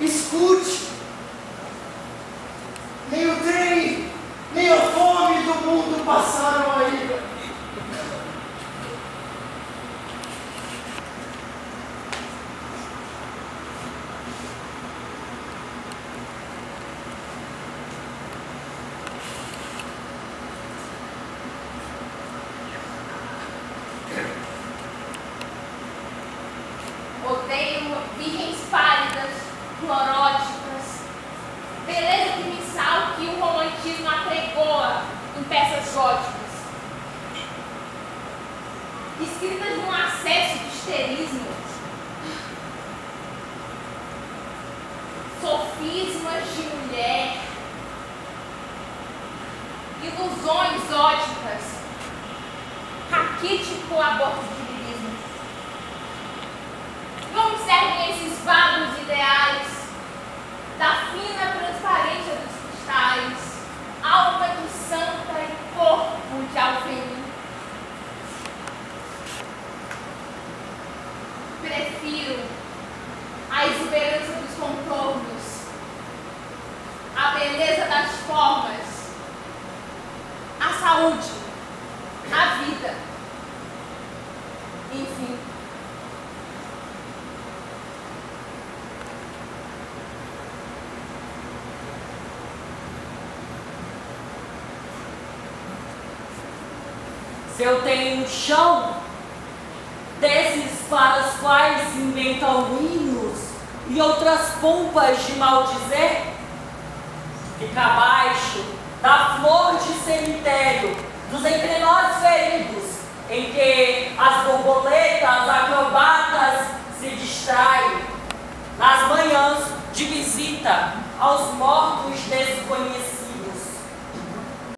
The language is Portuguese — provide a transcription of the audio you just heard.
escute. Nem o trem, nem a fome do mundo passaram ainda. Odeio virgens pálidas, cloróticas, beleza primissal que o romantismo apregoa em peças góticas. Escritas num acesso de histerismo. Sofismas de mulher. Ilusões óticas. Raquítico abortivismo. Não servem esses Prefiro a exuberância dos contornos, a beleza das formas, a saúde, a vida. Enfim. Se eu tenho um chão desses para os quais inventam hinos e outras pompas de maldizer, fica abaixo da flor de cemitério dos entre nós feridos, em que as borboletas acrobatas se distraem. Nas manhãs de visita aos mortos desconhecidos